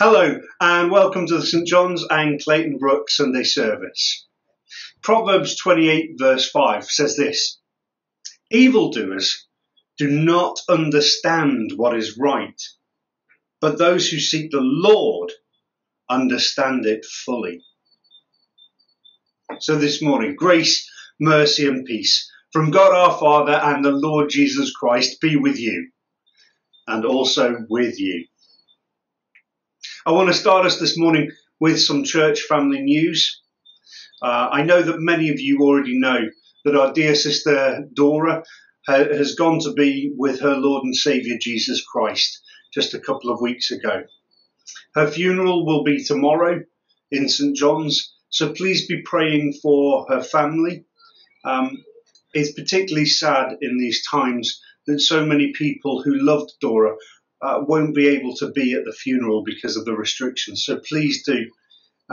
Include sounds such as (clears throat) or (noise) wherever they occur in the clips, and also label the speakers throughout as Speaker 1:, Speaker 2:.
Speaker 1: Hello, and welcome to the St John's and Clayton Brook Sunday service. Proverbs 28, verse 5 says this Evildoers do not understand what is right, but those who seek the Lord understand it fully. So this morning, grace, mercy, and peace from God our Father and the Lord Jesus Christ be with you, and also with you. I want to start us this morning with some church family news. Uh, I know that many of you already know that our dear sister Dora ha- has gone to be with her Lord and Saviour Jesus Christ just a couple of weeks ago. Her funeral will be tomorrow in St John's, so please be praying for her family. Um, it's particularly sad in these times that so many people who loved Dora uh, won't be able to be at the funeral because of the restrictions. So please do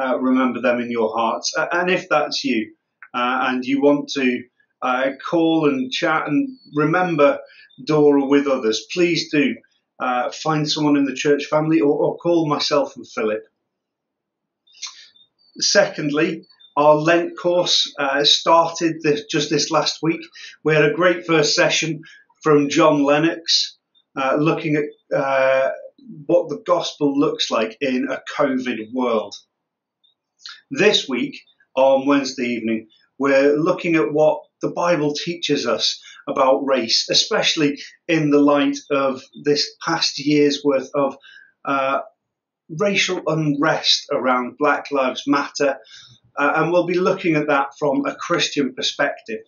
Speaker 1: uh, remember them in your hearts. And if that's you uh, and you want to uh, call and chat and remember Dora with others, please do uh, find someone in the church family or, or call myself and Philip. Secondly, our Lent course uh, started this, just this last week. We had a great first session from John Lennox, uh, looking at uh, what the gospel looks like in a COVID world. This week, on Wednesday evening, we're looking at what the Bible teaches us about race, especially in the light of this past year's worth of uh, racial unrest around Black Lives Matter, uh, and we'll be looking at that from a Christian perspective.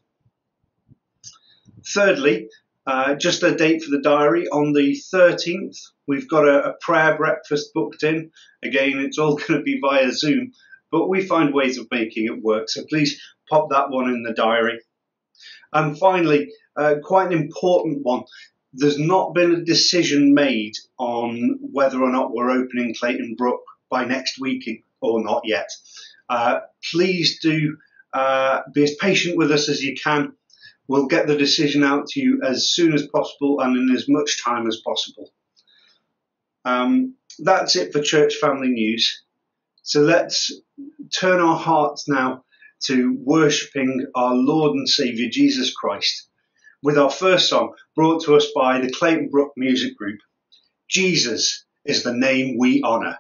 Speaker 1: Thirdly, uh, just a date for the diary on the 13th. We've got a, a prayer breakfast booked in. Again, it's all (laughs) going to be via Zoom, but we find ways of making it work. So please pop that one in the diary. And finally, uh, quite an important one. There's not been a decision made on whether or not we're opening Clayton Brook by next week or not yet. Uh, please do uh, be as patient with us as you can. We'll get the decision out to you as soon as possible and in as much time as possible. Um, that's it for church family news. So let's turn our hearts now to worshipping our Lord and Saviour Jesus Christ with our first song brought to us by the Clayton Brook Music Group. Jesus is the name we honour.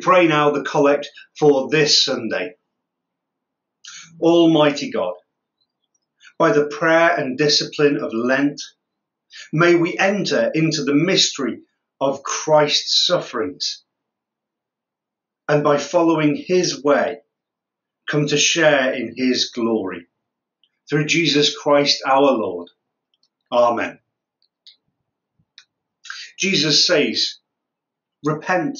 Speaker 1: Pray now the collect for this Sunday. Almighty God, by the prayer and discipline of Lent, may we enter into the mystery of Christ's sufferings and by following his way, come to share in his glory. Through Jesus Christ our Lord. Amen. Jesus says, Repent,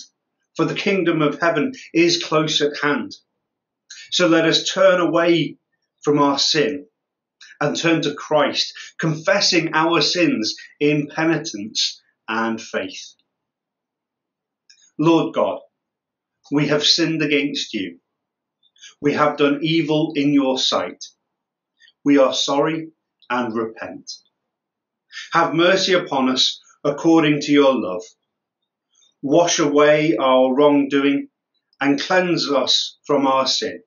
Speaker 1: for the kingdom of heaven is close at hand. So let us turn away from our sin and turn to Christ, confessing our sins in penitence and faith. Lord God, we have sinned against you. We have done evil in your sight. We are sorry and repent. Have mercy upon us according to your love. Wash away our wrongdoing and cleanse us from our sin.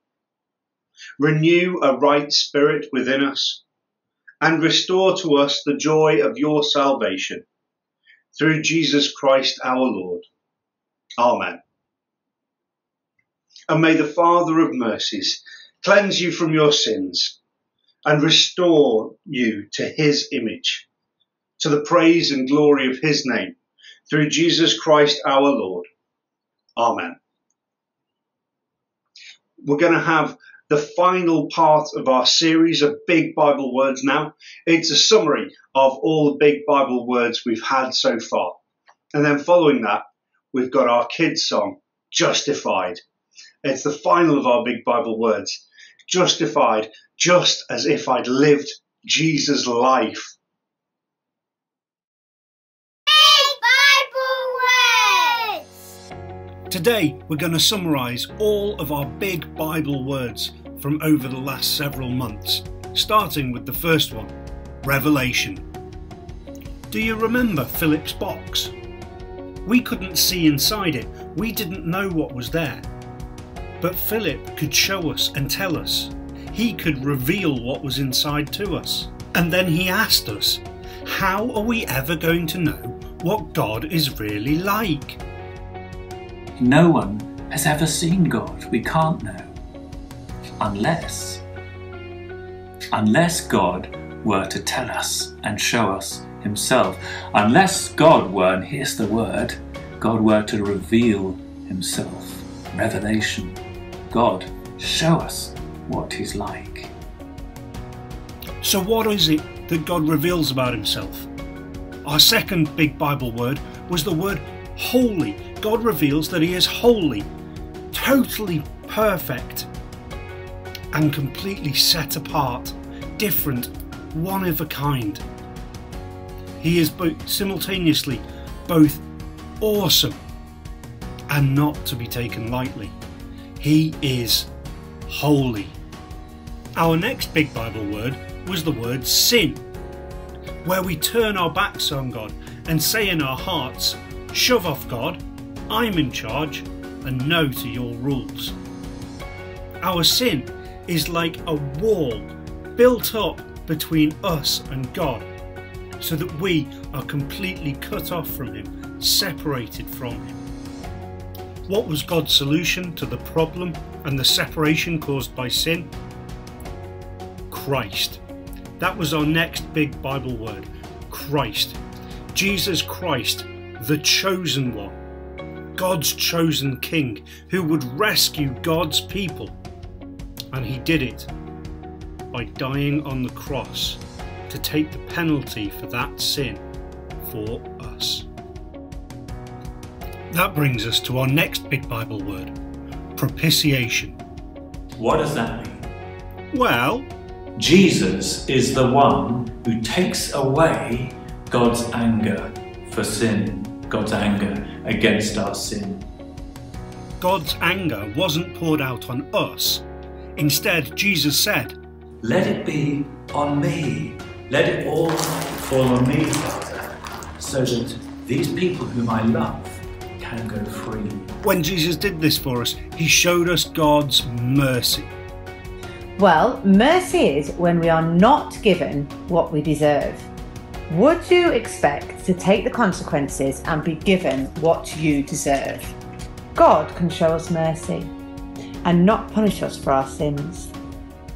Speaker 1: Renew a right spirit within us and restore to us the joy of your salvation. Through Jesus Christ our Lord. Amen. And may the Father of mercies cleanse you from your sins and restore you to his image, to the praise and glory of his name, through Jesus Christ our Lord. Amen. We're going to have the final part of our series of big Bible words now. It's a summary of all the big Bible words we've had so far. And then following that, we've got our kids song, Justified. It's the final of our big Bible words. Justified, just as if I'd lived Jesus' life. Today, we're going to summarise all of our big Bible words from over the last several months, starting with the first one Revelation. Do you remember Philip's box? We couldn't see inside it, we didn't know what was there. But Philip could show us and tell us. He could reveal what was inside to us. And then he asked us, How are we ever going to know what God is really like?
Speaker 2: No one has ever seen God. We can't know. Unless, unless God were to tell us and show us Himself. Unless God were, and here's the word, God were to reveal Himself. Revelation. God show us what He's like.
Speaker 1: So, what is it that God reveals about Himself? Our second big Bible word was the word holy. God reveals that He is holy, totally perfect, and completely set apart, different, one of a kind. He is both simultaneously both awesome and not to be taken lightly. He is holy. Our next big Bible word was the word sin, where we turn our backs on God and say in our hearts, Shove off God, I'm in charge, and no to your rules. Our sin is like a wall built up between us and God, so that we are completely cut off from Him, separated from Him. What was God's solution to the problem and the separation caused by sin? Christ. That was our next big Bible word Christ. Jesus Christ, the chosen one, God's chosen king who would rescue God's people. And he did it by dying on the cross to take the penalty for that sin for us. That brings us to our next big Bible word propitiation.
Speaker 2: What does that mean?
Speaker 1: Well,
Speaker 2: Jesus is the one who takes away God's anger for sin, God's anger against our sin.
Speaker 1: God's anger wasn't poured out on us. Instead, Jesus said,
Speaker 2: Let it be on me. Let it all fall on me, Father, so that these people whom I love can go free.
Speaker 1: When Jesus did this for us, he showed us God's mercy.
Speaker 3: Well, mercy is when we are not given what we deserve. Would you expect to take the consequences and be given what you deserve? God can show us mercy and not punish us for our sins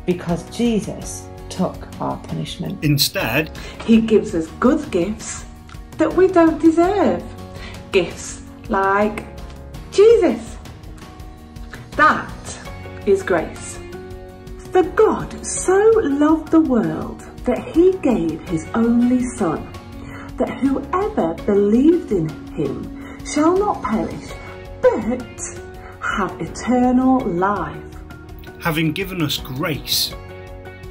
Speaker 3: because Jesus took our punishment.
Speaker 4: Instead,
Speaker 5: He gives us good gifts that we don't deserve. Gifts like Jesus. That is grace. For God so loved the world that he gave his only Son, that whoever believed in him shall not perish, but have eternal life.
Speaker 4: having given us grace,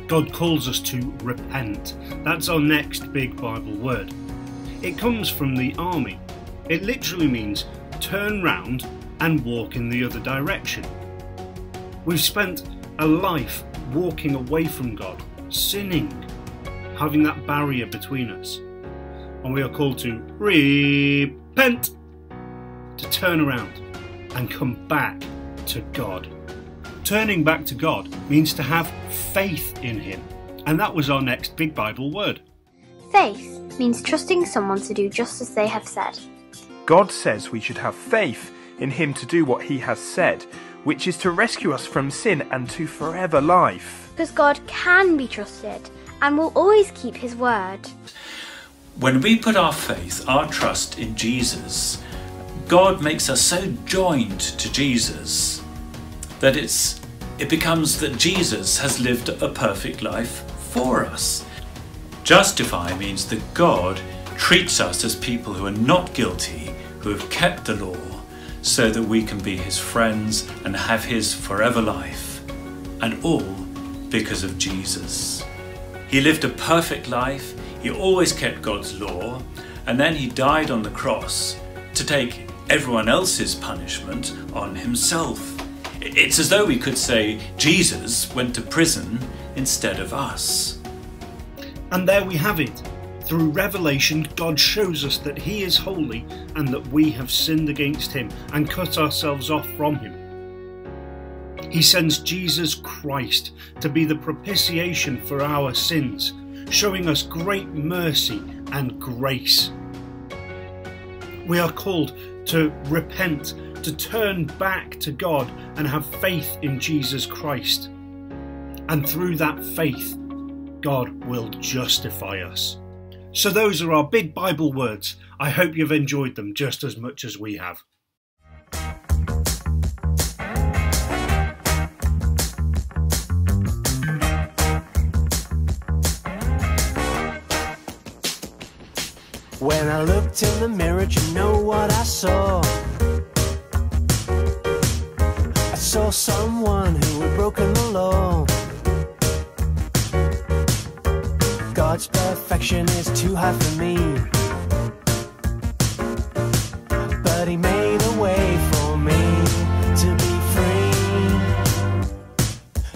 Speaker 4: God calls us to repent. That's our next big Bible word. It comes from the army. It literally means turn round and walk in the other direction. We've spent a life walking away from God, sinning, having that barrier between us. And we are called to repent, to turn around and come back to God. Turning back to God means to have faith in Him. And that was our next big Bible word.
Speaker 6: Faith means trusting someone to do just as they have said.
Speaker 7: God says we should have faith in Him to do what He has said, which is to rescue us from sin and to forever life.
Speaker 6: Because God can be trusted and will always keep his word.
Speaker 2: When we put our faith, our trust in Jesus, God makes us so joined to Jesus that it's it becomes that Jesus has lived a perfect life for us. Justify means that God treats us as people who are not guilty, who have kept the law, so that we can be his friends and have his forever life. And all because of Jesus. He lived a perfect life, he always kept God's law, and then he died on the cross to take everyone else's punishment on himself. It's as though we could say Jesus went to prison instead of us.
Speaker 4: And there we have it. Through revelation, God shows us that He is holy and that we have sinned against Him and cut ourselves off from Him. He sends Jesus Christ to be the propitiation for our sins, showing us great mercy and grace. We are called to repent, to turn back to God and have faith in Jesus Christ. And through that faith, God will justify us. So, those are our big Bible words. I hope you've enjoyed them just as much as we have.
Speaker 8: When I looked in the mirror, do you know what I saw? I saw someone who had broken the law. God's perfection is too high for me. But He made a way for me to be free.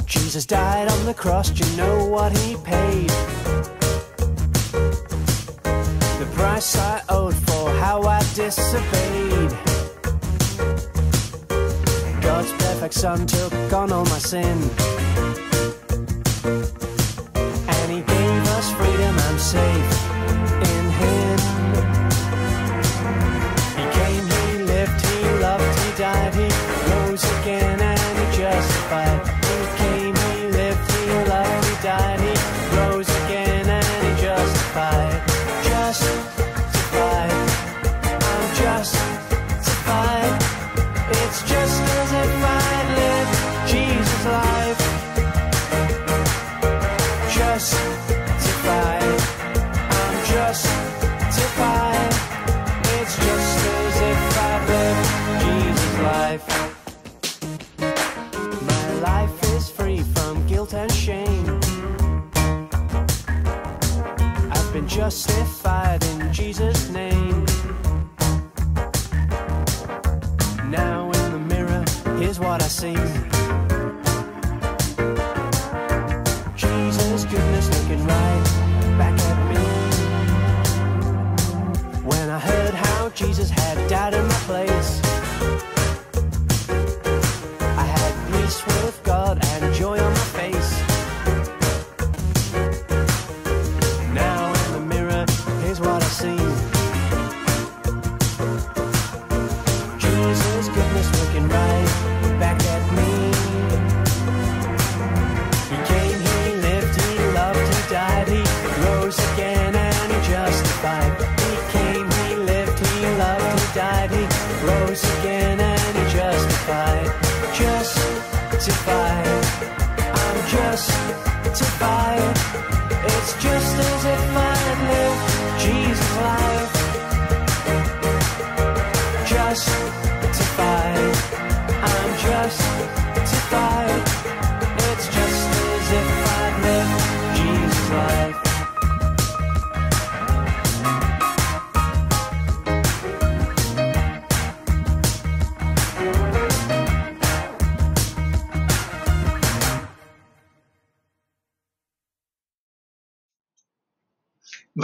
Speaker 8: Jesus died on the cross, do you know what He paid? Price I owed for how I disobeyed. God's perfect Son took on all my sin. And He gave us freedom, I'm safe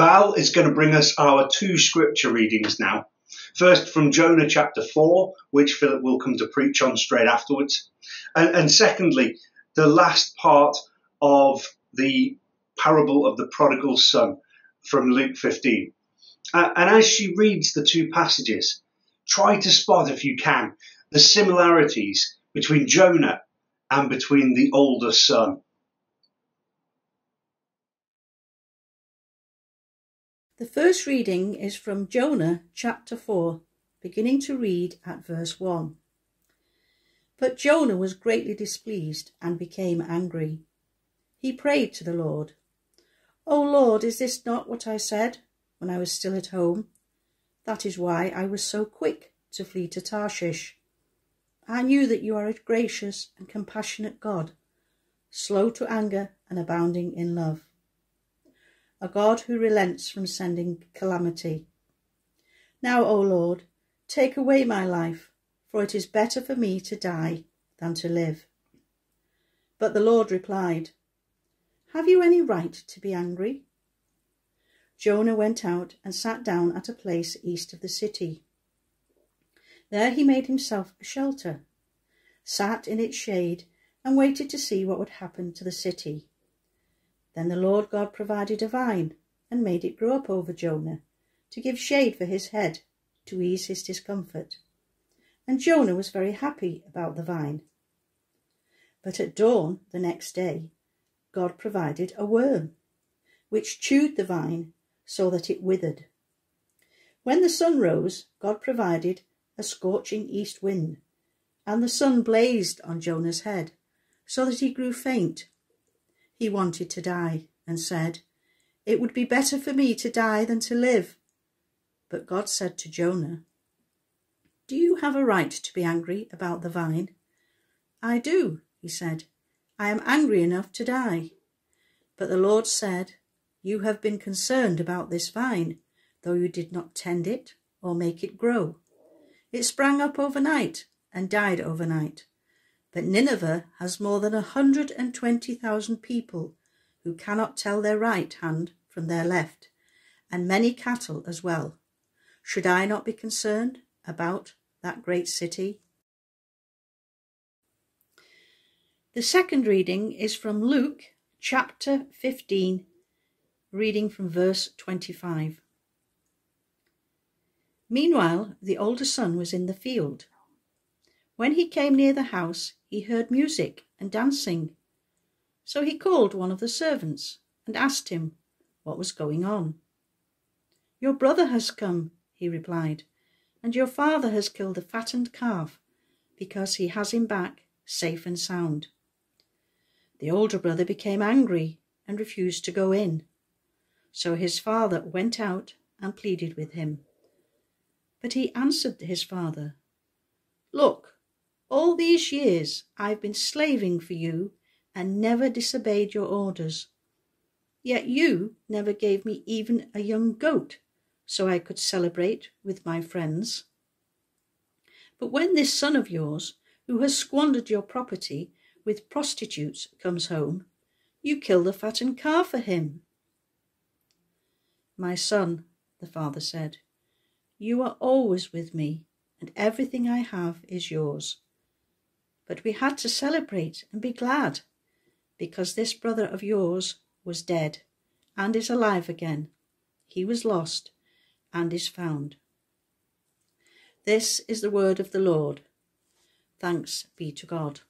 Speaker 1: Val is going to bring us our two scripture readings now. First from Jonah chapter 4, which Philip will come to preach on straight afterwards. And, and secondly, the last part of the parable of the prodigal son from Luke 15. Uh, and as she reads the two passages, try to spot, if you can, the similarities between Jonah and between the older son.
Speaker 9: The first reading is from Jonah chapter 4, beginning to read at verse 1. But Jonah was greatly displeased and became angry. He prayed to the Lord, O Lord, is this not what I said when I was still at home? That is why I was so quick to flee to Tarshish. I knew that you are a gracious and compassionate God, slow to anger and abounding in love a God who relents from sending calamity. Now, O Lord, take away my life, for it is better for me to die than to live. But the Lord replied, Have you any right to be angry? Jonah went out and sat down at a place east of the city. There he made himself a shelter, sat in its shade, and waited to see what would happen to the city. Then the Lord God provided a vine and made it grow up over Jonah to give shade for his head to ease his discomfort. And Jonah was very happy about the vine. But at dawn the next day, God provided a worm, which chewed the vine so that it withered. When the sun rose, God provided a scorching east wind, and the sun blazed on Jonah's head, so that he grew faint he wanted to die and said, It would be better for me to die than to live. But God said to Jonah, Do you have a right to be angry about the vine? I do, he said. I am angry enough to die. But the Lord said, You have been concerned about this vine, though you did not tend it or make it grow. It sprang up overnight and died overnight. But Nineveh has more than a 120,000 people who cannot tell their right hand from their left, and many cattle as well. Should I not be concerned about that great city? The second reading is from Luke chapter 15, reading from verse 25. Meanwhile, the older son was in the field. When he came near the house, he heard music and dancing. So he called one of the servants and asked him what was going on. Your brother has come, he replied, and your father has killed a fattened calf because he has him back safe and sound. The older brother became angry and refused to go in. So his father went out and pleaded with him. But he answered his father, Look, all these years I've been slaving for you and never disobeyed your orders. Yet you never gave me even a young goat so I could celebrate with my friends. But when this son of yours, who has squandered your property with prostitutes, comes home, you kill the fattened calf for him. My son, the father said, you are always with me, and everything I have is yours. But we had to celebrate and be glad because this brother of yours was dead and is alive again. He was lost and is found. This is the word of the Lord. Thanks be to God.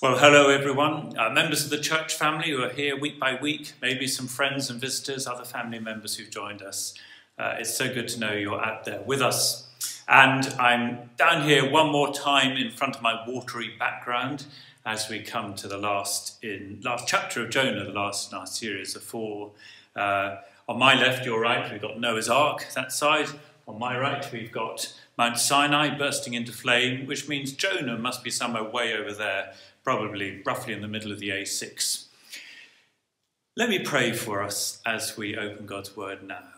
Speaker 2: Well, hello everyone. Uh, members of the church family who are here week by week, maybe some friends and visitors, other family members who've joined us. Uh, it's so good to know you're out there with us. And I'm down here one more time in front of my watery background as we come to the last in last chapter of Jonah, the last in our series of four. Uh, on my left, your right, we've got Noah's Ark, that side. On my right, we've got Mount Sinai bursting into flame, which means Jonah must be somewhere way over there, probably roughly in the middle of the A6. Let me pray for us as we open God's word now.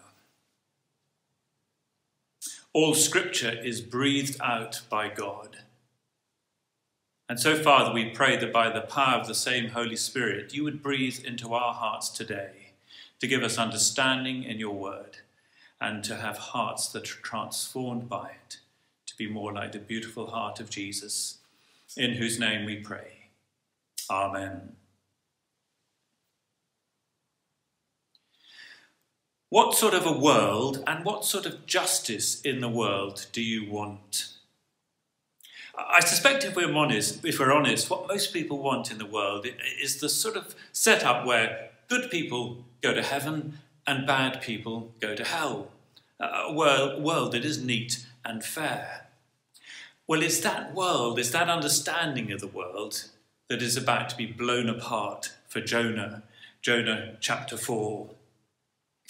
Speaker 2: All scripture is breathed out by God. And so, Father, we pray that by the power of the same Holy Spirit, you would breathe into our hearts today to give us understanding in your word and to have hearts that are transformed by it, to be more like the beautiful heart of Jesus, in whose name we pray. Amen. What sort of a world and what sort of justice in the world do you want? I suspect if we're honest, if we're honest, what most people want in the world is the sort of setup where good people go to heaven and bad people go to hell. A world, world that is neat and fair. Well, it's that world, it's that understanding of the world that is about to be blown apart for Jonah. Jonah chapter 4.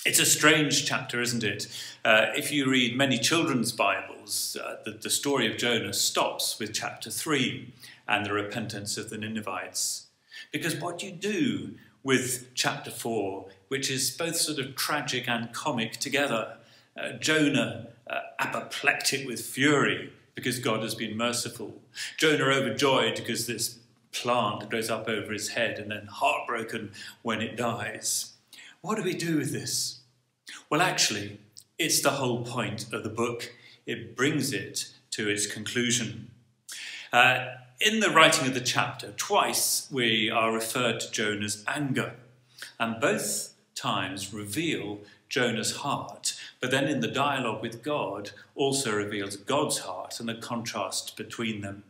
Speaker 2: It's a strange chapter, isn't it? Uh, if you read many children's Bibles, uh, the, the story of Jonah stops with chapter 3 and the repentance of the Ninevites. Because what you do with chapter 4, which is both sort of tragic and comic together, uh, Jonah uh, apoplectic with fury because God has been merciful, Jonah overjoyed because this plant grows up over his head, and then heartbroken when it dies. What do we do with this? Well, actually, it's the whole point of the book. It brings it to its conclusion. Uh, in the writing of the chapter, twice we are referred to Jonah's anger, and both times reveal Jonah's heart, but then in the dialogue with God also reveals God's heart and the contrast between them.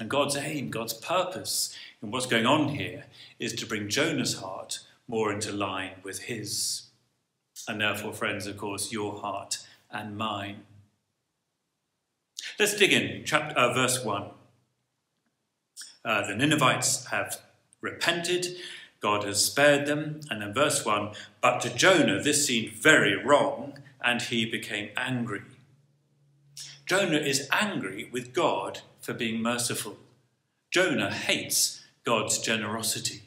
Speaker 2: And God's aim, God's purpose in what's going on here is to bring Jonah's heart more into line with his. And therefore, friends, of course, your heart and mine. Let's dig in, chapter, uh, verse 1. Uh, the Ninevites have repented, God has spared them. And then verse 1 But to Jonah this seemed very wrong, and he became angry. Jonah is angry with God for being merciful. Jonah hates God's generosity.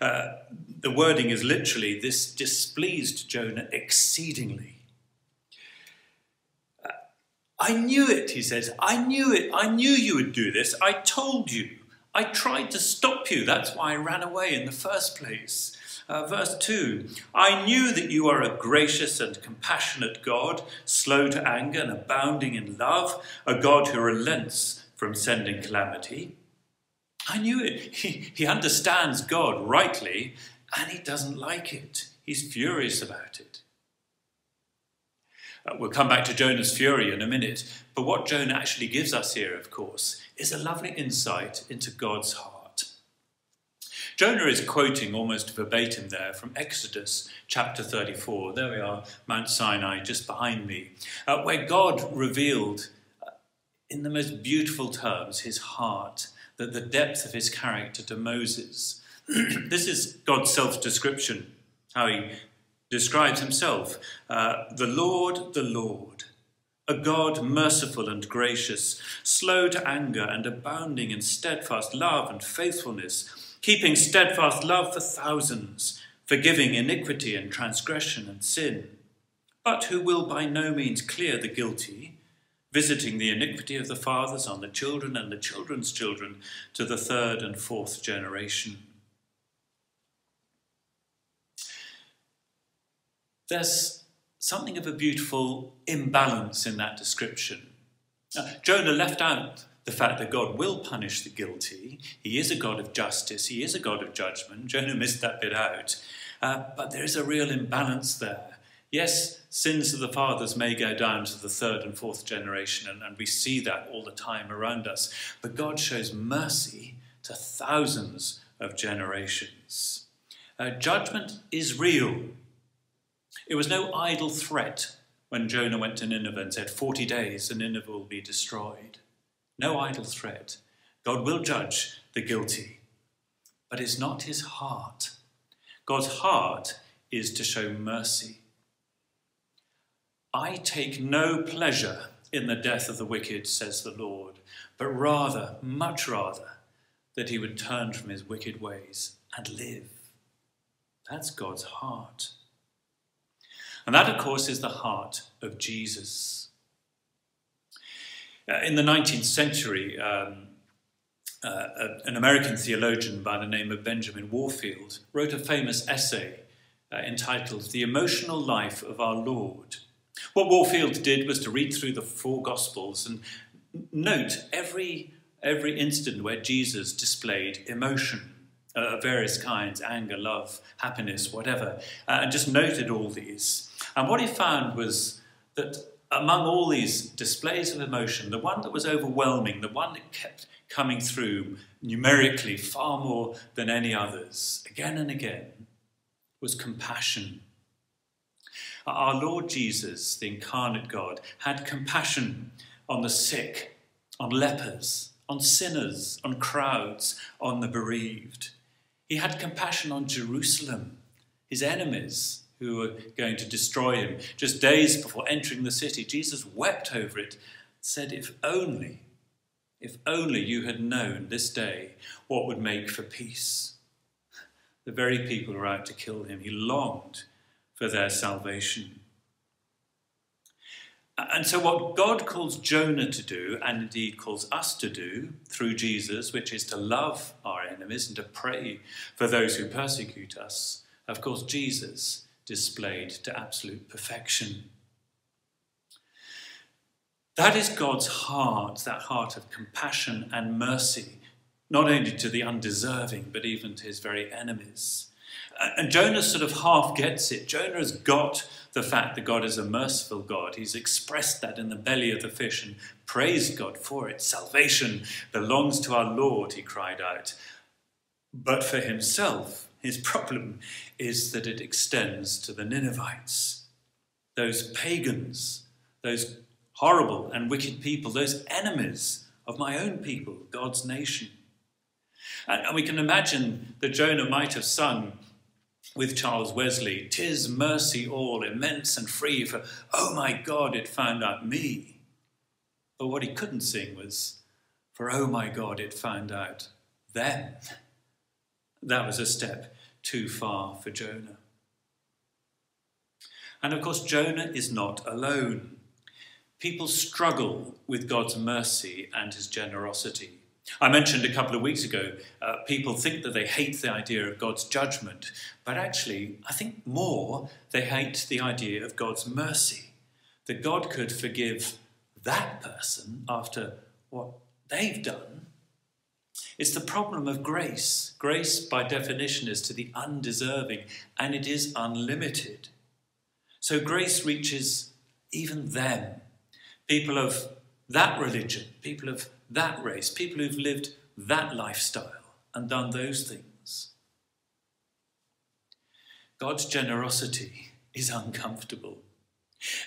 Speaker 2: Uh, the wording is literally, this displeased Jonah exceedingly. Uh, I knew it, he says. I knew it. I knew you would do this. I told you. I tried to stop you. That's why I ran away in the first place. Uh, verse 2 I knew that you are a gracious and compassionate God, slow to anger and abounding in love, a God who relents from sending calamity. I knew it. (laughs) He, he understands God rightly, and he doesn't like it. He's furious about it. Uh, we'll come back to Jonah's fury in a minute, but what Jonah actually gives us here, of course, is a lovely insight into God's heart. Jonah is quoting almost verbatim there from Exodus chapter 34. There we are, Mount Sinai, just behind me, uh, where God revealed uh, in the most beautiful terms his heart that the depth of his character to Moses. (clears throat) this is God's self description, how he describes himself uh, the Lord, the Lord, a God merciful and gracious, slow to anger and abounding in steadfast love and faithfulness, keeping steadfast love for thousands, forgiving iniquity and transgression and sin, but who will by no means clear the guilty visiting the iniquity of the fathers on the children and the children's children to the third and fourth generation. There's something of a beautiful imbalance in that description. Now, Jonah left out the fact that God will punish the guilty. He is a God of justice, He is a God of judgment. Jonah missed that bit out. Uh, but there is a real imbalance there. Yes, sins of the fathers may go down to the third and fourth generation, and, and we see that all the time around us. But God shows mercy to thousands of generations. Uh, judgment is real. It was no idle threat when Jonah went to Nineveh and said, 40 days and Nineveh will be destroyed. No idle threat. God will judge the guilty. But it's not his heart. God's heart is to show mercy. I take no pleasure in the death of the wicked, says the Lord, but rather, much rather, that he would turn from his wicked ways and live. That's God's heart. And that, of course, is the heart of Jesus. Uh, in the 19th century, um, uh, an American theologian by the name of Benjamin Warfield wrote a famous essay uh, entitled The Emotional Life of Our Lord. What Warfield did was to read through the four Gospels and note every, every instant where Jesus displayed emotion uh, of various kinds anger, love, happiness, whatever uh, and just noted all these. And what he found was that among all these displays of emotion, the one that was overwhelming, the one that kept coming through numerically far more than any others, again and again, was compassion. Our Lord Jesus, the incarnate God, had compassion on the sick, on lepers, on sinners, on crowds, on the bereaved. He had compassion on Jerusalem, his enemies who were going to destroy him. Just days before entering the city, Jesus wept over it, said, If only, if only you had known this day what would make for peace. The very people were out to kill him, he longed for their salvation. And so, what God calls Jonah to do, and indeed calls us to do through Jesus, which is to love our enemies and to pray for those who persecute us, of course, Jesus displayed to absolute perfection. That is God's heart, that heart of compassion and mercy, not only to the undeserving, but even to his very enemies. And Jonah sort of half gets it. Jonah has got the fact that God is a merciful God. He's expressed that in the belly of the fish and praised God for it. Salvation belongs to our Lord, he cried out. But for himself, his problem is that it extends to the Ninevites, those pagans, those horrible and wicked people, those enemies of my own people, God's nation. And we can imagine that Jonah might have sung with Charles Wesley, Tis mercy all, immense and free, for, oh my God, it found out me. But what he couldn't sing was, For, oh my God, it found out them. That was a step too far for Jonah. And of course, Jonah is not alone. People struggle with God's mercy and his generosity. I mentioned a couple of weeks ago, uh, people think that they hate the idea of God's judgment, but actually, I think more they hate the idea of God's mercy. That God could forgive that person after what they've done. It's the problem of grace. Grace, by definition, is to the undeserving, and it is unlimited. So grace reaches even them, people of that religion, people of that race, people who've lived that lifestyle and done those things. God's generosity is uncomfortable.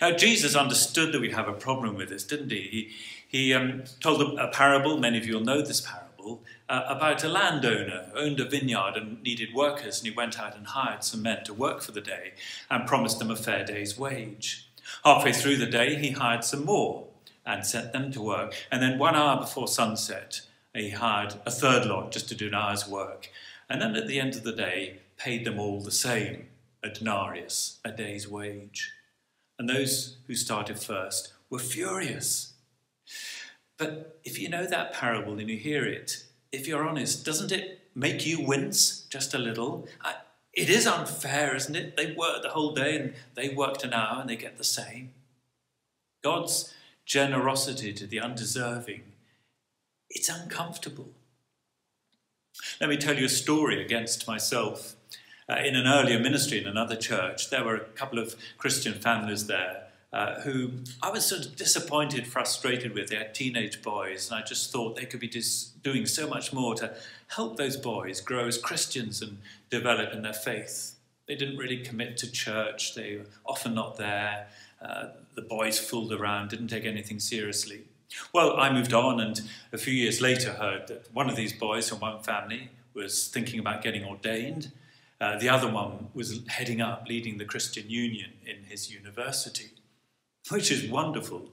Speaker 2: Now, Jesus understood that we have a problem with this, didn't he? He, he um, told a, parable, many of you will know this parable, uh, about a landowner who owned a vineyard and needed workers, and he went out and hired some men to work for the day and promised them a fair day's wage. Halfway through the day, he hired some more and set them to work. And then one hour before sunset, he hired a third lot just to do an hour's work. And then at the end of the day, paid them all the same, a denarius, a day's wage. And those who started first were furious. But if you know that parable and you hear it, if you're honest, doesn't it make you wince just a little? I, it is unfair, isn't it? They worked the whole day and they worked an hour and they get the same. God's generosity to the undeserving, it's uncomfortable. Let me tell you a story against myself. Uh, in an earlier ministry in another church, there were a couple of Christian families there uh, who I was sort of disappointed, frustrated with. They had teenage boys, and I just thought they could be doing so much more to help those boys grow as Christians and develop in their faith. They didn't really commit to church, they were often not there, Uh, the boys fooled around, didn't take anything seriously. Well, I moved on, and a few years later heard that one of these boys from one family was thinking about getting ordained. Uh, the other one was heading up, leading the Christian Union in his university, which is wonderful.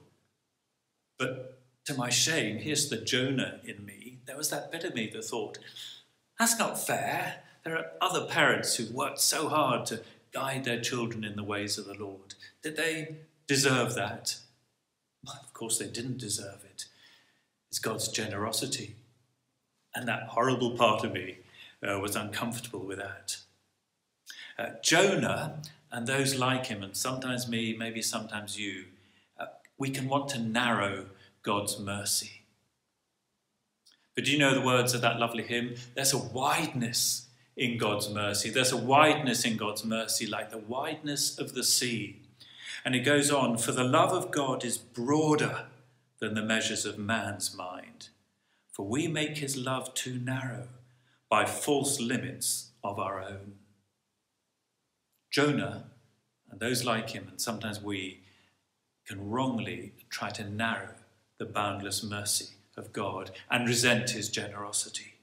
Speaker 2: But to my shame, here's the Jonah in me. There was that bit of me that thought, that's not fair. There are other parents who've worked so hard to guide their children in the ways of the Lord. Did they deserve that? Well, of course, they didn't deserve it. It's God's generosity. And that horrible part of me uh, was uncomfortable with that. Uh, Jonah and those like him, and sometimes me, maybe sometimes you, uh, we can want to narrow God's mercy. But do you know the words of that lovely hymn? There's a wideness in God's mercy. There's a wideness in God's mercy, like the wideness of the sea. And it goes on, for the love of God is broader than the measures of man's mind. For we make his love too narrow by false limits of our own. Jonah and those like him, and sometimes we, can wrongly try to narrow the boundless mercy of God and resent his generosity.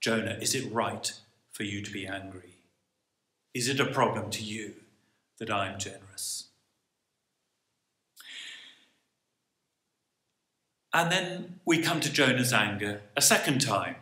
Speaker 2: Jonah, is it right for you to be angry? Is it a problem to you that I'm generous? And then we come to Jonah's anger a second time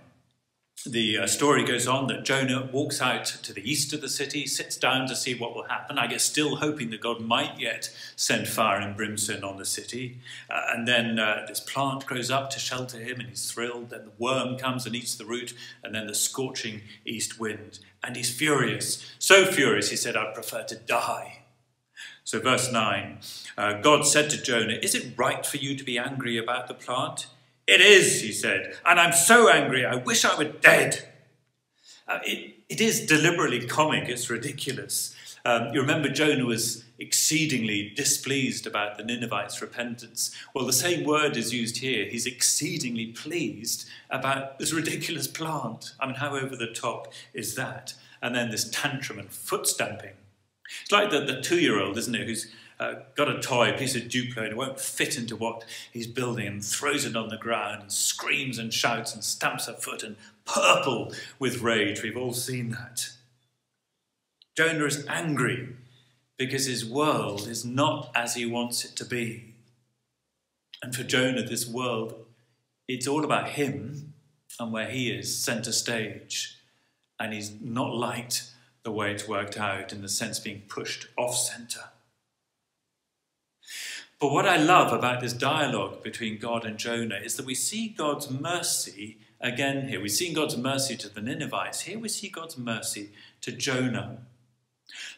Speaker 2: the uh, story goes on that Jonah walks out to the east of the city, sits down to see what will happen, I guess still hoping that God might yet send fire and brimstone on the city. Uh, and then uh, this plant grows up to shelter him, and he's thrilled. Then the worm comes and eats the root, and then the scorching east wind. And he's furious. So furious, he said, I'd prefer to die. So, verse 9 uh, God said to Jonah, Is it right for you to be angry about the plant? It is, he said, and I'm so angry, I wish I were dead. Uh, it, it is deliberately comic, it's ridiculous. Um, you remember Jonah was exceedingly displeased about the Ninevites' repentance. Well, the same word is used here. He's exceedingly pleased about this ridiculous plant. I mean, how over the top is that? And then this tantrum and foot stamping. It's like the, the two year old, isn't it, who's uh, got a toy, a piece of Duplo, and it won't fit into what he's building, and throws it on the ground, and screams and shouts and stamps her foot, and purple with rage. We've all seen that. Jonah is angry because his world is not as he wants it to be. And for Jonah, this world, it's all about him and where he is centre stage. And he's not liked the way it's worked out in the sense being pushed off centre. But what I love about this dialogue between God and Jonah is that we see God's mercy again here. We've seen God's mercy to the Ninevites. Here we see God's mercy to Jonah.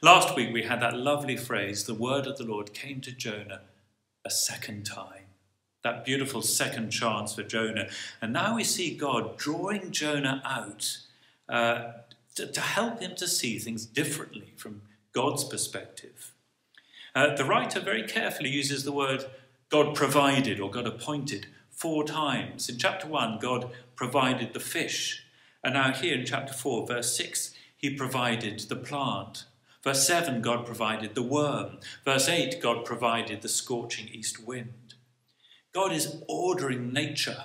Speaker 2: Last week we had that lovely phrase the word of the Lord came to Jonah a second time. That beautiful second chance for Jonah. And now we see God drawing Jonah out uh, to, to help him to see things differently from God's perspective. Uh, the writer very carefully uses the word God provided or God appointed four times. In chapter 1, God provided the fish. And now, here in chapter 4, verse 6, he provided the plant. Verse 7, God provided the worm. Verse 8, God provided the scorching east wind. God is ordering nature.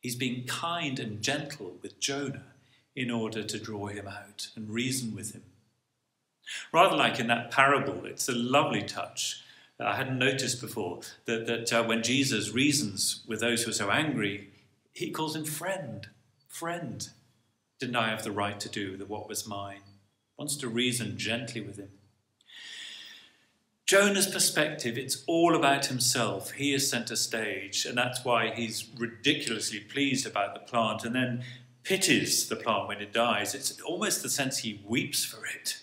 Speaker 2: He's being kind and gentle with Jonah in order to draw him out and reason with him. Rather like in that parable, it's a lovely touch. I hadn't noticed before that, that uh, when Jesus reasons with those who are so angry, he calls him friend. Friend. Didn't I have the right to do the what was mine? Wants to reason gently with him. Jonah's perspective, it's all about himself. He is centre stage, and that's why he's ridiculously pleased about the plant and then pities the plant when it dies. It's almost the sense he weeps for it.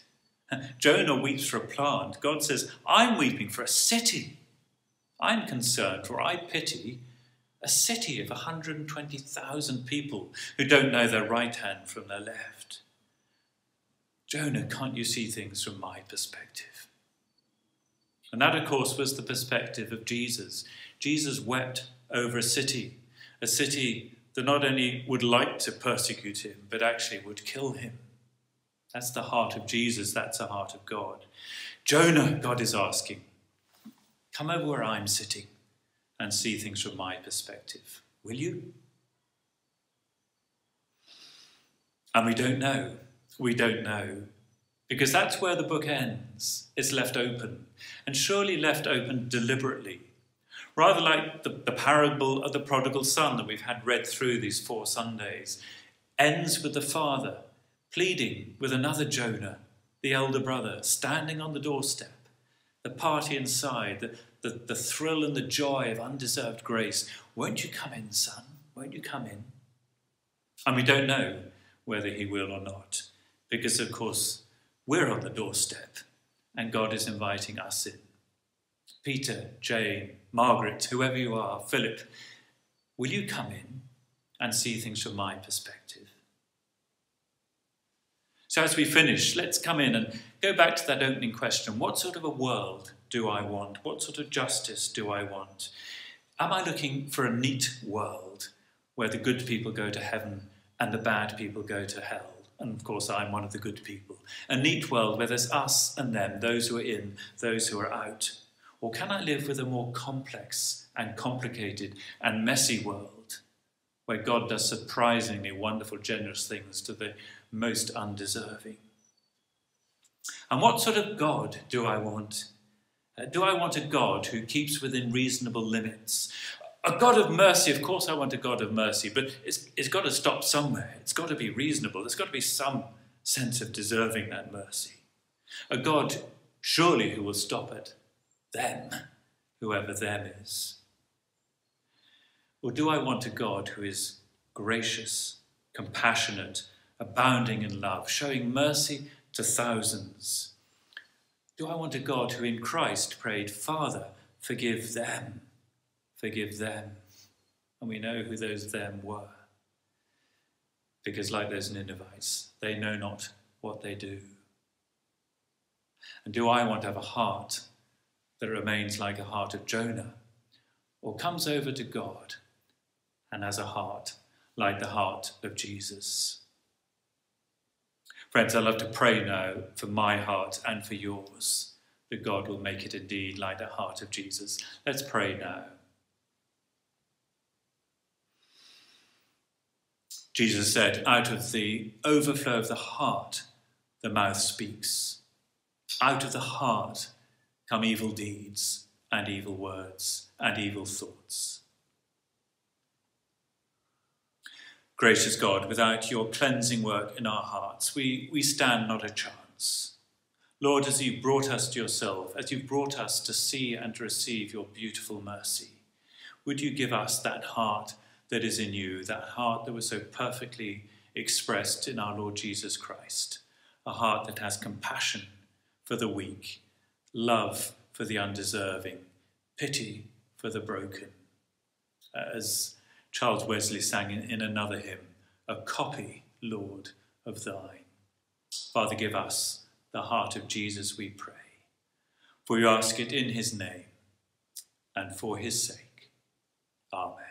Speaker 2: (laughs) Jonah weeps for a plant. God says, I'm weeping for a city. I'm concerned, for I pity a city of 120,000 people who don't know their right hand from their left. Jonah, can't you see things from my perspective? And that, of course, was the perspective of Jesus. Jesus wept over a city, a city that not only would like to persecute him, but actually would kill him. That's the heart of Jesus, that's the heart of God. Jonah, God is asking, come over where I'm sitting and see things from my perspective. Will you? And we don't know. We don't know. Because that's where the book ends. It's left open. And surely left open deliberately. Rather like the, the parable of the prodigal son that we've had read through these four Sundays, ends with the father pleading with another Jonah, the elder brother, standing on the doorstep. The party inside, the, the, the thrill and the joy of undeserved grace. Won't you come in, son? Won't you come in? And we don't know whether he will or not, because of course we're on the doorstep and God is inviting us in. Peter, Jane, Margaret, whoever you are, Philip, will you come in and see things from my perspective? So, as we finish, let's come in and go back to that opening question What sort of a world do I want? What sort of justice do I want? Am I looking for a neat world where the good people go to heaven and the bad people go to hell? And of course, I'm one of the good people. A neat world where there's us and them, those who are in, those who are out. Or can I live with a more complex and complicated and messy world where God does surprisingly wonderful, generous things to the most undeserving? And what sort of God do I want? Uh, do I want a God who keeps within reasonable limits? A God of mercy, of course, I want a God of mercy, but it's, it's got to stop somewhere. It's got to be reasonable. There's got to be some sense of deserving that mercy. A God, surely, who will stop at them, whoever them is. Or do I want a God who is gracious, compassionate, abounding in love, showing mercy to thousands? Do I want a God who in Christ prayed, Father, forgive them, forgive them? And we know who those them were. Because, like those Ninevites, they know not what they do. And do I want to have a heart that remains like a heart of Jonah, or comes over to God and has a heart like the heart of Jesus? Friends, I love to pray now for my heart and for yours, that God will make it indeed like the heart of Jesus. Let's pray now. Jesus said, Out of the overflow of the heart, the mouth speaks. Out of the heart come evil deeds and evil words and evil thoughts. Gracious God, without your cleansing work in our hearts, we, we stand not a chance. Lord, as you've brought us to yourself, as you've brought us to see and to receive your beautiful mercy, would you give us that heart that is in you, that heart that was so perfectly expressed in our Lord Jesus Christ, a heart that has compassion for the weak, love for the undeserving, pity for the broken. As Charles Wesley sang in, in another hymn, a copy, Lord, of thine. Father, give us the heart of Jesus, we pray. For we ask it in his name and for his sake. Amen.
Speaker 8: Amen.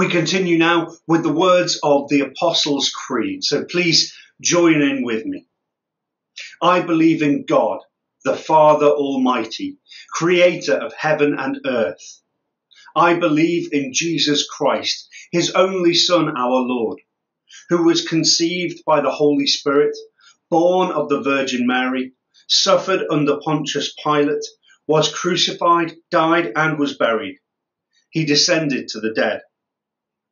Speaker 1: We continue now with the words of the Apostles' Creed. So please join in with me. I believe in God, the Father Almighty, creator of heaven and earth. I believe in Jesus Christ, his only Son, our Lord, who was conceived by the Holy Spirit, born of the Virgin Mary, suffered under Pontius Pilate, was crucified, died, and was buried. He descended to the dead.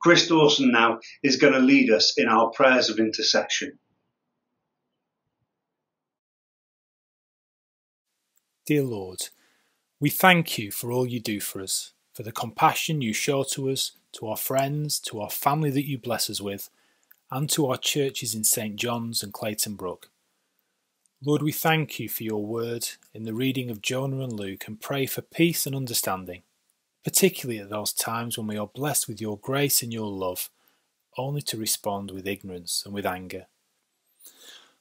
Speaker 1: Chris Dawson now is going to lead us in our prayers of intercession.
Speaker 10: Dear Lord, we thank you for all you do for us, for the compassion you show to us, to our friends, to our family that you bless us with, and to our churches in St John's and Clayton Brook. Lord, we thank you for your word in the reading of Jonah and Luke and pray for peace and understanding, particularly at those times when we are blessed with your grace and your love, only to respond with ignorance and with anger.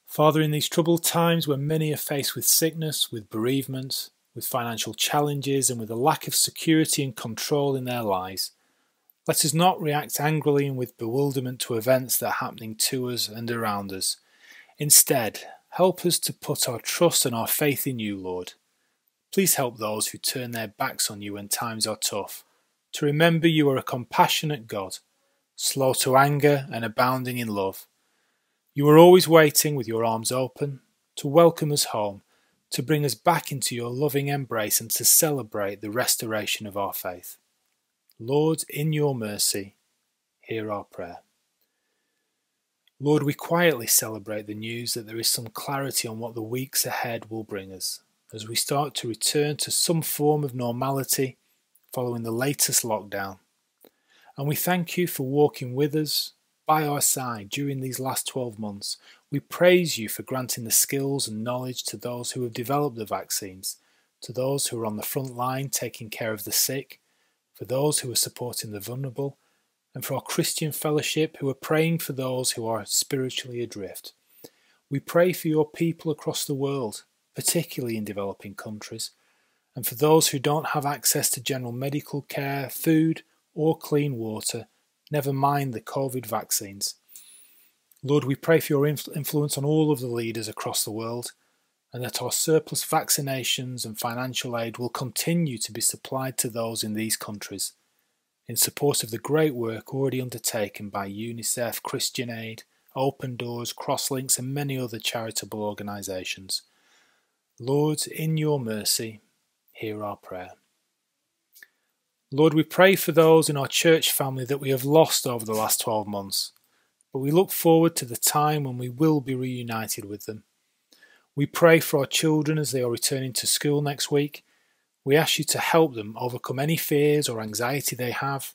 Speaker 10: Father, in these troubled times when many are faced with sickness, with bereavement, with financial challenges, and with a lack of security and control in their lives, let us not react angrily and with bewilderment to events that are happening to us and around us. Instead, Help us to put our trust and our faith in you, Lord. Please help those who turn their backs on you when times are tough to remember you are a compassionate God, slow to anger and abounding in love. You are always waiting with your arms open to welcome us home, to bring us back into your loving embrace and to celebrate the restoration of our faith. Lord, in your mercy, hear our prayer. Lord, we quietly celebrate the news that there is some clarity on what the weeks ahead will bring us as we start to return to some form of normality following the latest lockdown. And we thank you for walking with us, by our side during these last 12 months. We praise you for granting the skills and knowledge to those who have developed the vaccines, to those who are on the front line taking care of the sick, for those who are supporting the vulnerable and for our Christian fellowship who are praying for those who are spiritually adrift. We pray for your people across the world, particularly in developing countries, and for those who don't have access to general medical care, food, or clean water, never mind the COVID vaccines. Lord, we pray for your influence on all of the leaders across the world, and that our surplus vaccinations and financial aid will continue to be supplied to those in these countries in support of the great work already undertaken by UNICEF, Christian Aid, Open Doors, Crosslinks, and many other charitable organisations. Lord, in your mercy, hear our prayer. Lord, we pray for those in our church family that we have lost over the last 12 months, but we look forward to the time when we will be reunited with them. We pray for our children as they are returning to school next week we ask you to help them overcome any fears or anxiety they have,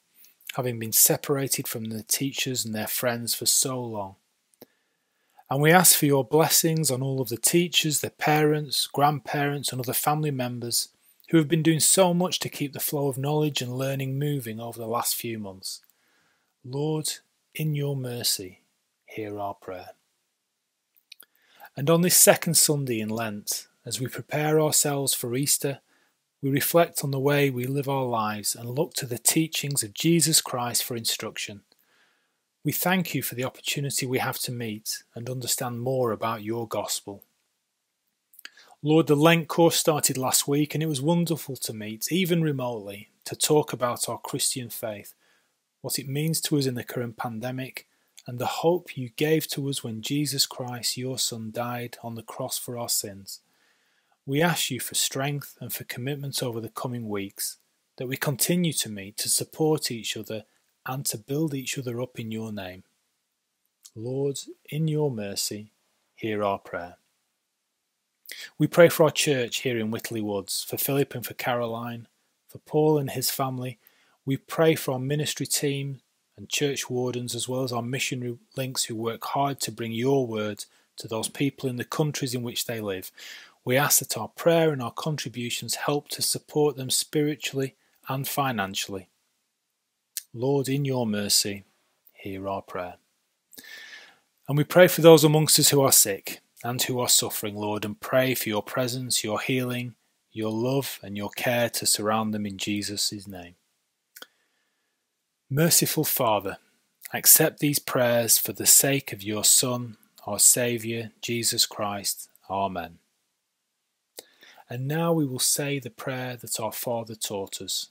Speaker 10: having been separated from their teachers and their friends for so long. And we ask for your blessings on all of the teachers, their parents, grandparents, and other family members who have been doing so much to keep the flow of knowledge and learning moving over the last few months. Lord, in your mercy, hear our prayer. And on this second Sunday in Lent, as we prepare ourselves for Easter, we reflect on the way we live our lives and look to the teachings of Jesus Christ for instruction. We thank you for the opportunity we have to meet and understand more about your gospel. Lord, the Lent course started last week and it was wonderful to meet, even remotely, to talk about our Christian faith, what it means to us in the current pandemic, and the hope you gave to us when Jesus Christ, your Son, died on the cross for our sins. We ask you for strength and for commitment over the coming weeks, that we continue to meet to support each other and to build each other up in your name. Lord, in your mercy, hear our prayer. We pray for our church here in Whittle-le-Woods, for Philip and for Caroline, for Paul and his family. We pray for our ministry team
Speaker 11: and church wardens, as well as our missionary links who work hard to bring your word to those people in the countries in which they live. We ask that our prayer and our contributions help to support them spiritually and financially. Lord, in your mercy, hear our prayer. And we pray for those amongst us who are sick and who are suffering, Lord, and pray for your presence, your healing, your love, and your care to surround them in Jesus' name. Merciful Father, accept these prayers for the sake of your Son, our Saviour, Jesus Christ. Amen. And now we will say the prayer that our Father taught us.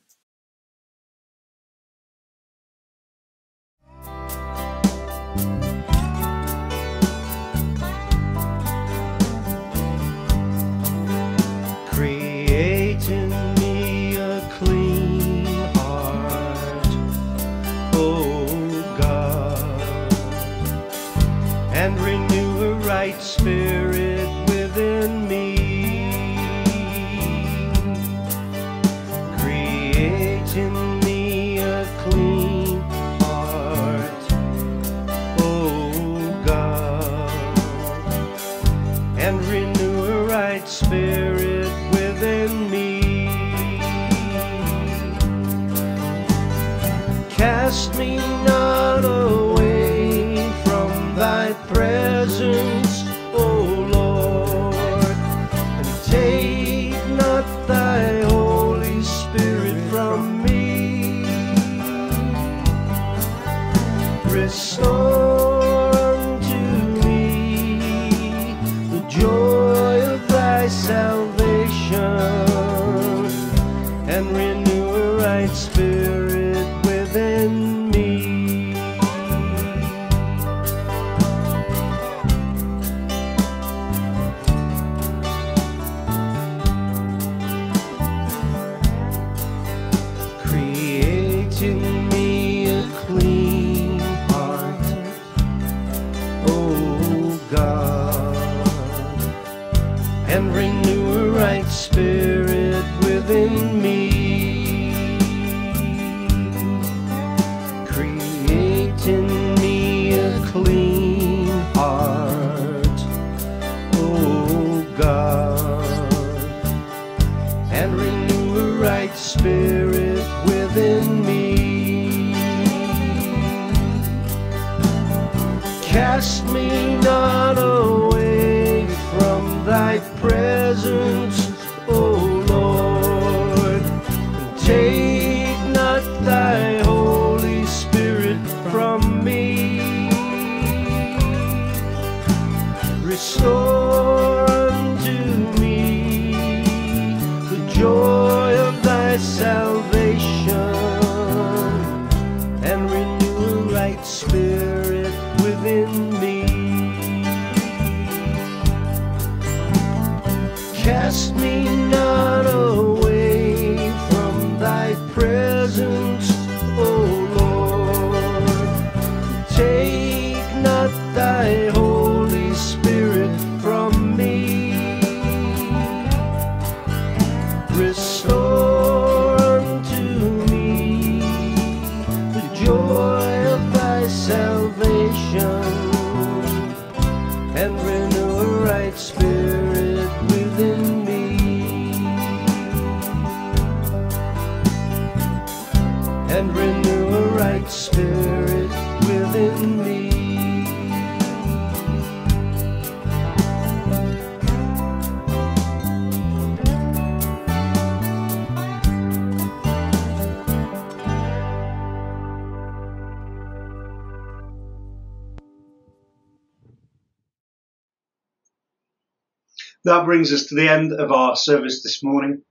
Speaker 1: That brings us to the end of our service this morning.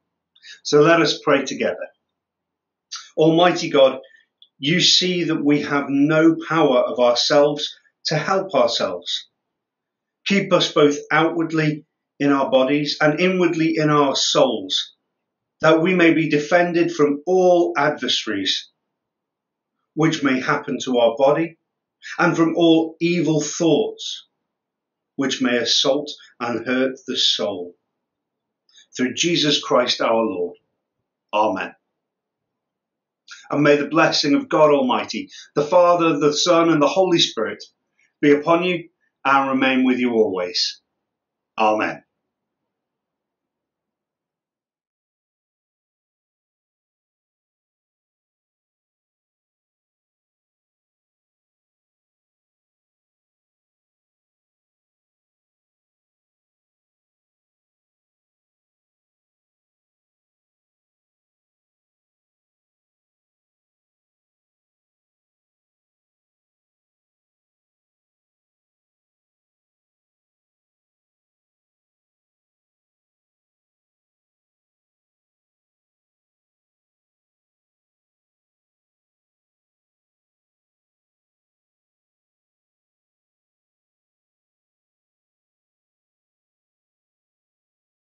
Speaker 1: So let us pray together. Almighty God, you see that we have no power of ourselves to help ourselves. Keep us both outwardly in our bodies and inwardly in our souls, that we may be defended from all adversaries, which may happen to our body, and from all evil thoughts, which may assault and hurt the soul. Through Jesus Christ our Lord. Amen. And may the blessing of God Almighty, the Father, the Son, and the Holy Spirit be upon you and remain with you always. Amen.